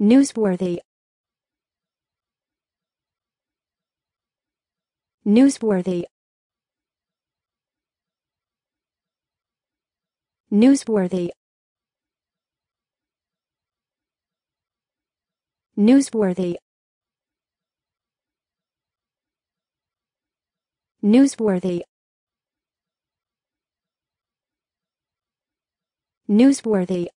newsworthy. Newsworthy. Newsworthy. Newsworthy. Newsworthy. Newsworthy.